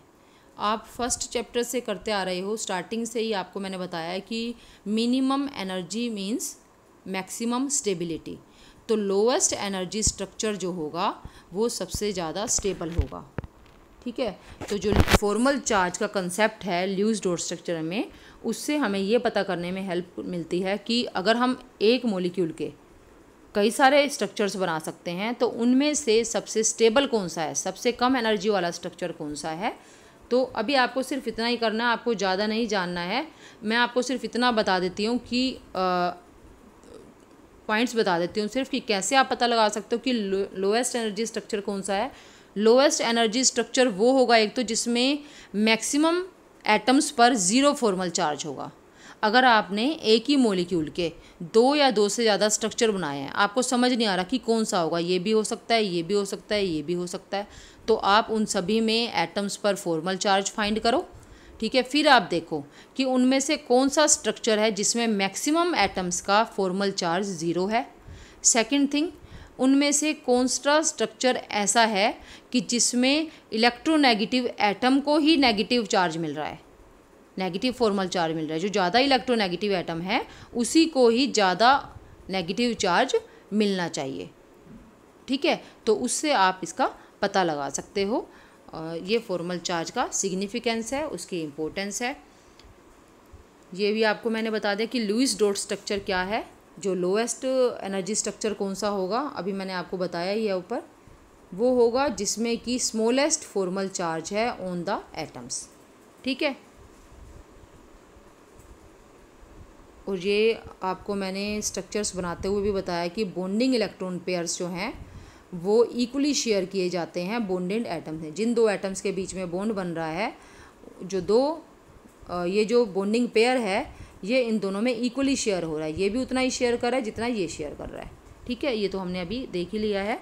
आप फ़र्स्ट चैप्टर से करते आ रहे हो स्टार्टिंग से ही आपको मैंने बताया है कि minimum energy means maximum stability तो लोवेस्ट एनर्जी स्ट्रक्चर जो होगा, वो सबसे ज़्यादा स्टेबल होगा। ठीक है? तो जो फॉर्मल चार्ज का कंसेप्ट है ल्यूज डोर स्ट्रक्चर में, उससे हमें ये पता करने में हेल्प मिलती है कि अगर हम एक मोलिक्यूल के कई सारे स्ट्रक्चर्स बना सकते हैं तो उनमें से सबसे स्टेबल कौन सा है? सबसे कम एनर्जी वाला स्ट्रक्चर कौन सा है? तो अभी आपको सिर्फ़ इतना ही करना है, आपको ज़्यादा नहीं जानना है। मैं आपको सिर्फ़ इतना बता देती हूँ कि पॉइंट्स बता देती हूँ सिर्फ़ कि कैसे आप पता लगा सकते हो कि लोएस्ट एनर्जी स्ट्रक्चर कौन सा है। लोएस्ट एनर्जी स्ट्रक्चर वो होगा एक तो जिसमें मैक्सिमम एटम्स पर ज़ीरो फॉर्मल चार्ज होगा। अगर आपने एक ही मोलिक्यूल के दो या दो से ज़्यादा स्ट्रक्चर बनाए हैं, आपको समझ नहीं आ रहा कि कौन सा होगा। ये भी हो सकता है, ये भी हो सकता है, ये भी हो सकता है। तो आप उन सभी में एटम्स पर फॉर्मल चार्ज फाइंड करो। ठीक है? फिर आप देखो कि उनमें से कौन सा स्ट्रक्चर है जिसमें मैक्सिमम एटम्स का फॉर्मल चार्ज ज़ीरो है। सेकंड थिंग उनमें से कौन सा स्ट्रक्चर ऐसा है कि जिसमें इलेक्ट्रोनेगेटिव एटम को ही नेगेटिव चार्ज मिल रहा है। नेगेटिव फॉर्मल चार्ज मिल रहा है। जो ज़्यादा इलेक्ट्रोनेगेटिव एटम है, उसी को ही ज़्यादा नेगेटिव चार्ज मिलना चाहिए। ठीक है? तो उससे आप इसका पता लगा सकते हो। ये फॉर्मल चार्ज का सिग्निफिकेंस है, उसकी इम्पोर्टेंस है। ये भी आपको मैंने बता दिया कि लुइस डॉट स्ट्रक्चर क्या है, जो लोएस्ट एनर्जी स्ट्रक्चर कौन सा होगा, अभी मैंने आपको बताया ही है ऊपर। वो होगा जिसमें कि स्मॉलेस्ट फॉर्मल चार्ज है ऑन द एटम्स ठीक है? और ये आपको मैंने स्ट्रक्चर्स बनाते हुए भी बताया कि बॉन्डिंग इलेक्ट्रॉन पेयर्स जो हैं वो इक्वली शेयर किए जाते हैं बॉन्डेड एटम हैं जिन दो एटम्स के बीच में बॉन्ड बन रहा है, जो दो ये जो बॉन्डिंग पेयर है, ये इन दोनों में इक्वली शेयर हो रहा है। ये भी उतना ही शेयर कर रहा है जितना ये शेयर कर रहा है। ठीक है? ये तो हमने अभी देख ही लिया है।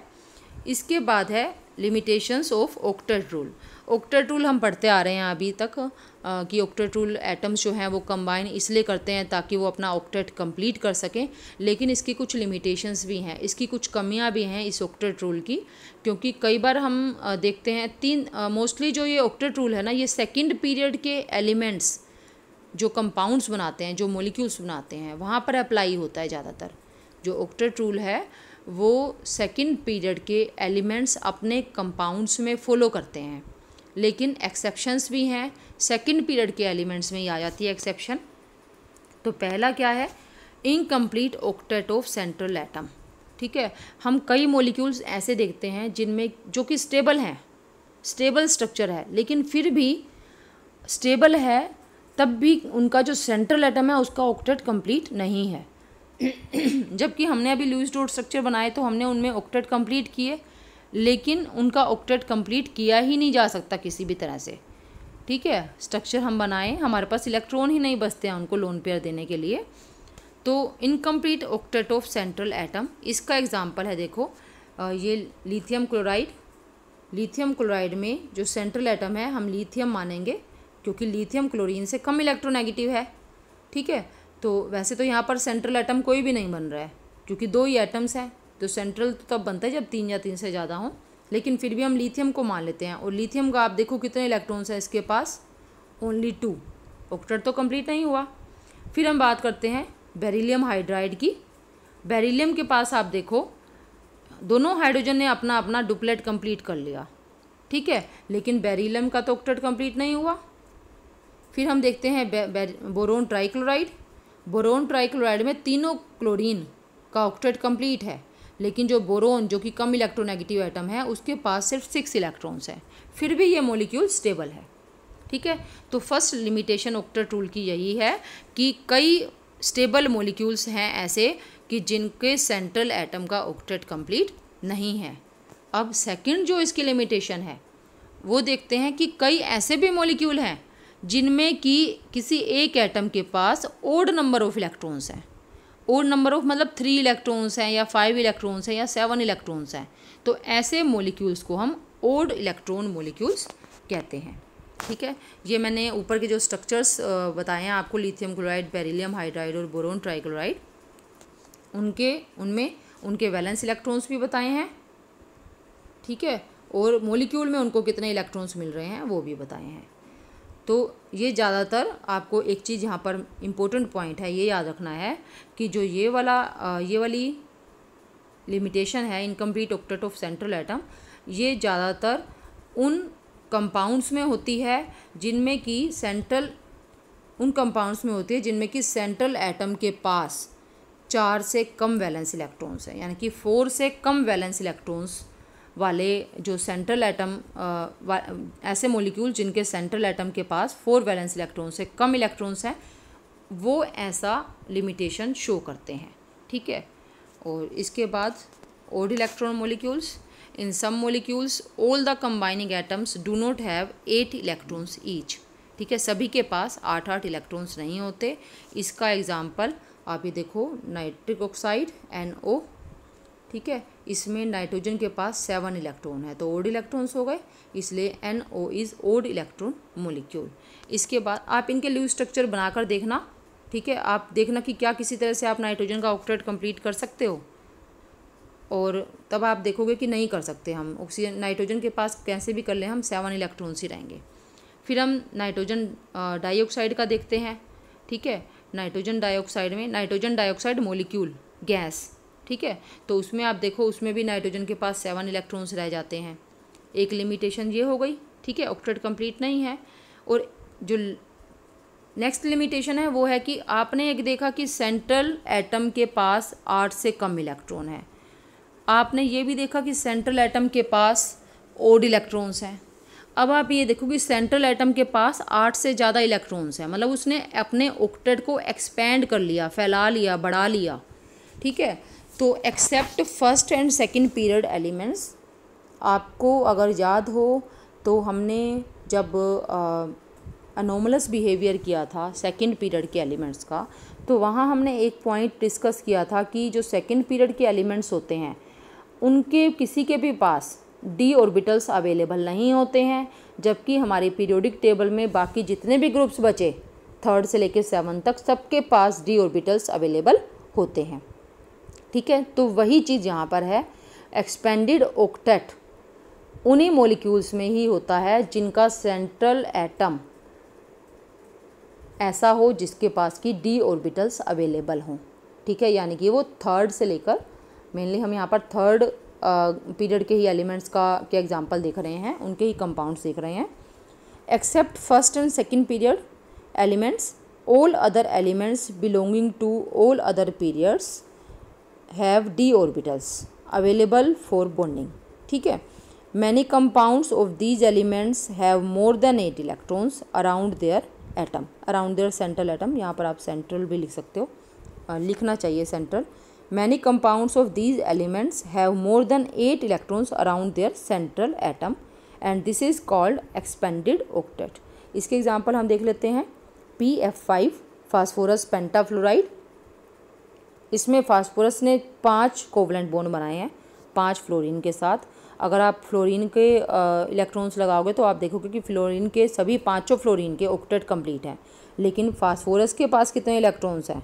इसके बाद है limitations of octet rule octet rule हम पढ़ते आ रहे हैं अभी तक आ, कि ऑक्टेट रूल एटम्स जो हैं वो कंबाइन इसलिए करते हैं ताकि वो अपना ऑक्टेट कंप्लीट कर सकें लेकिन इसकी कुछ लिमिटेशंस भी हैं। इसकी कुछ कमियाँ भी हैं इस ऑक्टेट रूल की क्योंकि कई बार हम देखते हैं तीन मोस्टली जो ये ऑक्टेट रूल है ना ये सेकेंड पीरियड के एलिमेंट्स जो कंपाउंड्स बनाते हैं जो मोलिक्यूल्स बनाते हैं वहाँ पर अप्लाई होता है ज़्यादातर। जो ऑक्टेट रूल है वो सेकेंड पीरियड के एलिमेंट्स अपने कंपाउंड्स में फॉलो करते हैं। लेकिन एक्सेप्शंस भी हैं। सेकेंड पीरियड के एलिमेंट्स में ही आ जाती है एक्सेप्शन तो पहला क्या है? Incomplete octet of central atom ठीक है? हम कई मोलिक्यूल्स ऐसे देखते हैं जिनमें जो कि स्टेबल हैं। स्टेबल स्ट्रक्चर है। लेकिन फिर भी स्टेबल है, तब भी उनका जो सेंट्रल एटम है, उसका ऑक्टेट कंप्लीट नहीं है। जबकि हमने अभी लूज डॉट स्ट्रक्चर बनाए तो हमने उनमें ऑक्टेट कंप्लीट किए, लेकिन उनका ऑक्टेट कंप्लीट किया ही नहीं जा सकता किसी भी तरह से। ठीक है? स्ट्रक्चर हम बनाए, हमारे पास इलेक्ट्रॉन ही नहीं बचते हैं उनको लोन पेयर देने के लिए। तो incomplete octet of central atom इसका एग्ज़ाम्पल है देखो ये लिथियम क्लोराइड लिथियम क्लोराइड में जो सेंट्रल एटम है, हम लिथियम मानेंगे, क्योंकि लिथियम क्लोरीन से कम इलेक्ट्रोनेगेटिव है। ठीक है? तो वैसे तो यहाँ पर सेंट्रल एटम कोई भी नहीं बन रहा है, क्योंकि दो ही एटम्स हैं तो सेंट्रल तो तब बनता है जब तीन या तीन से ज़्यादा हों। लेकिन फिर भी हम लिथियम को मान लेते हैं, और लिथियम का आप देखो कितने इलेक्ट्रॉन्स हैं इसके पास ओनली टू ऑक्टेट तो कंप्लीट नहीं हुआ। फिर हम बात करते हैं बेरिलियम हाइड्राइड की। बेरिलियम के पास आप देखो, दोनों हाइड्रोजन ने अपना अपना डुप्लेट कंप्लीट कर लिया, ठीक है? लेकिन बेरिलियम का तो ऑक्टेट कंप्लीट नहीं हुआ। फिर हम देखते हैं बोरोन ट्राइक्लोराइड बोरोन ट्राइक्लोराइड में तीनों क्लोरीन का ऑक्टेट कंप्लीट है, लेकिन जो बोरोन, जो कि कम इलेक्ट्रोनेगेटिव आइटम है, उसके पास सिर्फ़ सिक्स इलेक्ट्रॉन्स हैं। फिर भी ये मोलिक्यूल स्टेबल है, ठीक है? तो फ़र्स्ट लिमिटेशन ऑक्टेट रूल की यही है कि कई स्टेबल मोलिक्यूल्स हैं ऐसे कि जिनके सेंट्रल एटम का ऑक्टेट कंप्लीट नहीं है। अब सेकंड जो इसकी लिमिटेशन है, वो देखते हैं कि कई ऐसे भी मोलिक्यूल हैं जिनमें कि किसी एक एटम के पास ओड नंबर ऑफ़ इलेक्ट्रॉन्स हैं। ओड नंबर ऑफ़ मतलब थ्री इलेक्ट्रॉन्स हैं या फाइव इलेक्ट्रॉन्स हैं या सेवन इलेक्ट्रॉन्स हैं। तो ऐसे मोलिक्यूल्स को हम ओड इलेक्ट्रॉन मोलिक्यूल्स कहते हैं। ठीक है? ये मैंने ऊपर के जो स्ट्रक्चर्स बताए हैं, आपको लिथियम क्लोराइड बेरिलियम हाइड्राइड और बोरोन ट्राइक्लोराइड उनके, उनमें, उनके वैलेंस इलेक्ट्रॉन्स भी बताए हैं। ठीक है? और मोलिक्यूल में उनको कितने इलेक्ट्रॉन्स मिल रहे हैं, वो भी बताए हैं। तो ये ज़्यादातर आपको एक चीज़ यहाँ पर इम्पोर्टेंट पॉइंट है, ये याद रखना है कि जो ये वाला ये वाली लिमिटेशन है incomplete octet of central atom ये ज़्यादातर उन कंपाउंड्स में होती है जिनमें कि सेंट्रल उन कंपाउंड्स में होती है जिनमें कि सेंट्रल एटम के पास चार से कम वैलेंस इलेक्ट्रॉन्स हैं, यानी कि फोर से कम वैलेंस इलेक्ट्रॉन्स वाले जो सेंट्रल एटम ऐसे मोलिक्यूल जिनके सेंट्रल एटम के पास फोर वैलेंस इलेक्ट्रॉन से कम इलेक्ट्रॉन्स हैं, वो ऐसा लिमिटेशन शो करते हैं, ठीक है? और इसके बाद odd electron molecules in some molecules all the combining atoms do not have eight electrons each ठीक है? सभी के पास आठ आठ इलेक्ट्रॉन्स नहीं होते। इसका एग्ज़ाम्पल आप ये देखो नाइट्रिक ऑक्साइड एन ओ ठीक है? इसमें नाइट्रोजन के पास सेवन इलेक्ट्रॉन है तो ओड इलेक्ट्रॉन्स हो गए। इसलिए N O is odd electron molecule इसके बाद आप इनके ल्यू स्ट्रक्चर बनाकर देखना, ठीक है? आप देखना कि क्या किसी तरह से आप नाइट्रोजन का ऑक्टेट कंप्लीट कर सकते हो। और तब आप देखोगे कि नहीं कर सकते हम। ऑक्सीजन नाइट्रोजन के पास कैसे भी कर लें हम सेवन इलेक्ट्रॉन्स ही रहेंगे। फिर हम नाइट्रोजन डाइऑक्साइड का देखते हैं, ठीक है? नाइट्रोजन डाइऑक्साइड में नाइट्रोजन डाइऑक्साइड मोलिक्यूल गैस ठीक है? तो उसमें आप देखो, उसमें भी नाइट्रोजन के पास सेवन इलेक्ट्रॉन्स रह जाते हैं। एक लिमिटेशन ये हो गई, ठीक है? ऑक्टेट कंप्लीट नहीं है। और जो नेक्स्ट लिमिटेशन है, वो है कि आपने एक देखा कि सेंट्रल एटम के पास आठ से कम इलेक्ट्रॉन है। आपने ये भी देखा कि सेंट्रल एटम के पास ओड इलेक्ट्रॉन्स हैं। अब आप ये देखो कि सेंट्रल एटम के पास आठ से ज़्यादा इलेक्ट्रॉन्स हैं। मतलब उसने अपने ऑक्टेट को एक्सपेंड कर लिया, फैला लिया, बढ़ा लिया, ठीक है? तो except first and second period elements आपको अगर याद हो तो हमने जब अनोमलस बिहेवियर किया था सेकंड पीरियड के एलिमेंट्स का तो वहाँ हमने एक पॉइंट डिस्कस किया था कि जो सेकंड पीरियड के एलिमेंट्स होते हैं, उनके किसी के भी पास डी ऑर्बिटल्स अवेलेबल नहीं होते हैं, जबकि हमारे पीरियोडिक टेबल में बाकी जितने भी ग्रुप्स बचे थर्ड से लेकर सेवन तक सबके पास डी ऑर्बिटल्स अवेलेबल होते हैं। ठीक है? तो वही चीज़ यहाँ पर है। एक्सपेंडेड ओक्टेट उन्हीं मोलिक्यूल्स में ही होता है जिनका सेंट्रल एटम ऐसा हो जिसके पास की डी ऑर्बिटल्स अवेलेबल हों। ठीक है? यानी कि वो थर्ड से लेकर मेनली हम यहाँ पर थर्ड पीरियड के ही एलिमेंट्स का, के एग्जांपल देख रहे हैं, उनके ही कंपाउंड्स देख रहे हैं। Except first and second period elements all other elements belonging to all other periods have d orbitals available for bonding ठीक है? Many compounds of these elements have more than eight electrons around their atom around their central atom यहाँ पर आप central भी लिख सकते हो। लिखना चाहिए central many compounds of these elements have more than eight electrons around their central atom and this is called expanded octet इसके एग्ज़ाम्पल हम देख लेते हैं। P F five phosphorus pentafluoride इसमें फास्फोरस ने पाँच कोवलेंट बोन बनाए हैं, पाँच फ्लोरीन के साथ। अगर आप फ्लोरीन के इलेक्ट्रॉन्स लगाओगे तो आप देखोगे कि फ्लोरीन के सभी पाँचों फ्लोरीन के ऑक्टेट कंप्लीट हैं। लेकिन फास्फोरस के पास कितने इलेक्ट्रॉन्स हैं?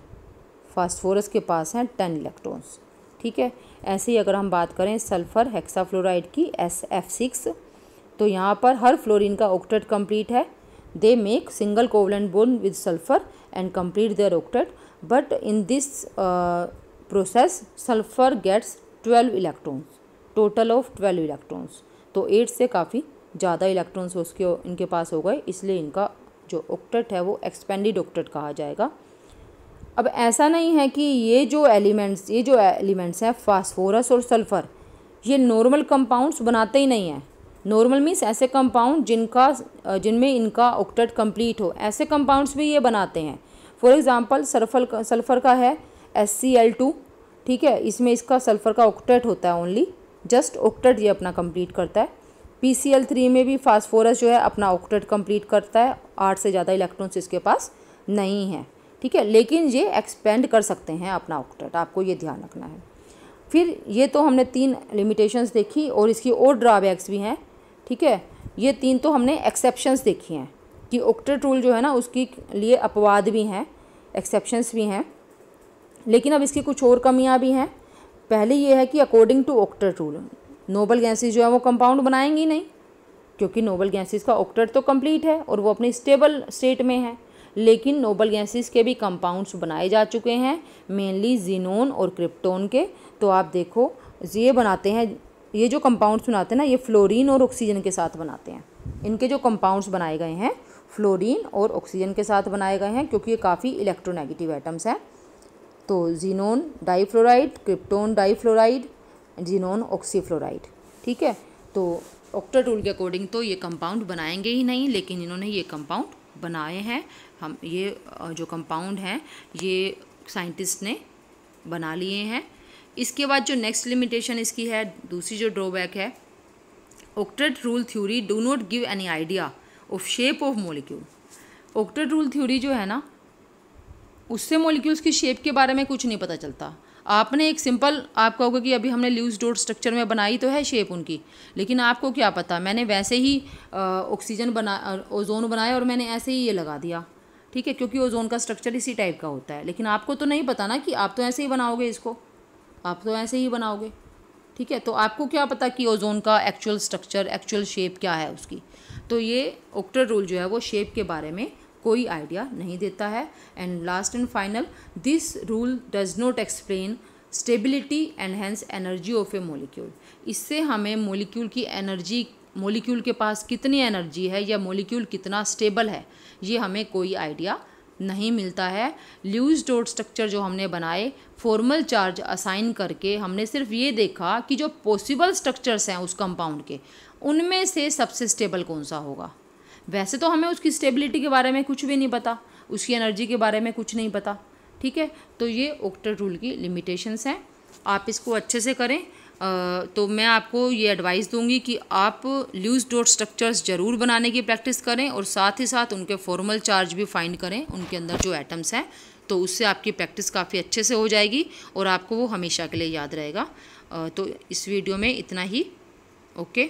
फास्फोरस के पास हैं टेन इलेक्ट्रॉन्स। ठीक है? ऐसे ही अगर हम बात करें सल्फ़र हेक्साफ्लोराइड की एस एफ़ सिक्स तो यहाँ पर हर फ्लोरीन का ऑक्टेट कंप्लीट है। They make single covalent bond with sulphur and complete their octet but in this uh, process sulfur gets 12 electrons total of 12 electrons. तो 8 से काफ़ी ज़्यादा इलेक्ट्रॉन्स उसके इनके पास हो गए। इसलिए इनका जो ऑक्टेट है वो एक्सपेंडेड ऑक्टेट कहा जाएगा। अब ऐसा नहीं है कि ये जो एलिमेंट्स ये जो एलिमेंट्स हैं फास्फोरस और सल्फ़र ये नॉर्मल कंपाउंड्स बनाते ही नहीं हैं। नॉर्मल मीन्स ऐसे कंपाउंड जिनका, जिनमें इनका ऑक्टेट कंप्लीट हो। ऐसे कंपाउंड्स भी ये बनाते हैं। फॉर एग्ज़ाम्पल सल्फ़र सल्फ़र का है एस सी एल टू ठीक है? इसमें इसका सल्फ़र का ऑक्टेट होता है ओनली जस्ट ऑक्टेट ये अपना कंप्लीट करता है। पी सी एल थ्री में भी फास्फोरस जो है अपना ऑक्टेट कंप्लीट करता है। आठ से ज़्यादा इलेक्ट्रॉन्स इसके पास नहीं है, ठीक है? लेकिन ये एक्सपेंड कर सकते हैं अपना ऑक्टेट आपको ये ध्यान रखना है। फिर ये तो हमने तीन लिमिटेशंस देखी और इसकी और ड्राबैक्स भी हैं। ठीक है? ये तीन तो हमने एक्सेप्शंस देखी हैं कि ऑक्टेट रूल जो है ना, उसके लिए अपवाद भी हैं एक्सेप्शंस भी हैं, लेकिन अब इसकी कुछ और कमियाँ भी हैं। पहले ये है कि according to octet rule noble gases जो है वो कंपाउंड बनाएँगी नहीं, क्योंकि नोबल गैसेज का ऑक्टेट तो कंप्लीट है और वो अपनी स्टेबल स्टेट में है, लेकिन नोबल गैसेज के भी कंपाउंड्स बनाए जा चुके हैं मेनली जीनोन और क्रिप्टोन के। तो आप देखो, ये बनाते हैं ये जो कंपाउंड्स बनाते हैं ना, ये फ्लोरीन और ऑक्सीजन के साथ बनाते हैं। इनके जो कंपाउंड्स बनाए गए हैं फ्लोरीन और ऑक्सीजन के साथ बनाए गए हैं, क्योंकि ये काफ़ी इलेक्ट्रोनेगेटिव एटम्स हैं। तो xenon difluoride krypton difluoride xenon oxyfluoride ठीक है? तो ऑक्टर टूल के अकॉर्डिंग तो ये कंपाउंड बनाएँगे ही नहीं, लेकिन इन्होंने ये कंपाउंड बनाए हैं। हम, ये जो कंपाउंड हैं, ये साइंटिस्ट ने बना लिए हैं। इसके बाद जो नेक्स्ट लिमिटेशन इसकी है, दूसरी जो ड्रॉबैक है octet rule theory do not give any idea of shape of molecule octet rule theory जो है ना, उससे मोलिक्यूल्स की शेप के बारे में कुछ नहीं पता चलता। आपने एक सिंपल आप कहोगे कि अभी हमने ल्यूज डोट स्ट्रक्चर में बनाई तो है शेप उनकी, लेकिन आपको क्या पता? मैंने वैसे ही ऑक्सीजन बना ओजोन बनाया और मैंने ऐसे ही ये लगा दिया। ठीक है? क्योंकि ओजोन का स्ट्रक्चर इसी टाइप का होता है। लेकिन आपको तो नहीं पता ना कि आप तो ऐसे ही बनाओगे इसको। आप तो ऐसे ही बनाओगे, ठीक है? तो आपको क्या पता कि ओजोन का एक्चुअल स्ट्रक्चर एक्चुअल शेप क्या है उसकी? तो ये ओक्टर रूल जो है वो शेप के बारे में कोई आइडिया नहीं देता है। And last and final this rule does not explain stability and hence energy of a molecule इससे हमें मोलिक्यूल की एनर्जी मोलिक्यूल के पास कितनी एनर्जी है या मोलिक्यूल कितना स्टेबल है, ये हमें कोई आइडिया नहीं मिलता है। ल्यूज डॉट स्ट्रक्चर जो हमने बनाए, फॉर्मल चार्ज असाइन करके हमने सिर्फ़ ये देखा कि जो पॉसिबल स्ट्रक्चर्स हैं उस कंपाउंड के, उनमें से सबसे स्टेबल कौन सा होगा? वैसे तो हमें उसकी स्टेबिलिटी के बारे में कुछ भी नहीं पता, उसकी एनर्जी के बारे में कुछ नहीं पता, ठीक है? तो ये ओक्टर रूल की लिमिटेशंस हैं। आप इसको अच्छे से करें तो मैं आपको ये एडवाइस दूँगी कि आप लूज डॉट स्ट्रक्चर्स ज़रूर बनाने की प्रैक्टिस करें और साथ ही साथ उनके फॉर्मल चार्ज भी फाइंड करें, उनके अंदर जो एटम्स हैं तो उससे आपकी प्रैक्टिस काफ़ी अच्छे से हो जाएगी और आपको वो हमेशा के लिए याद रहेगा। तो इस वीडियो में इतना ही ओके